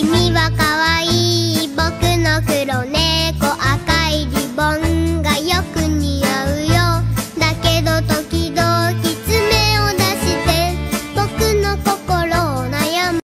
君は可愛い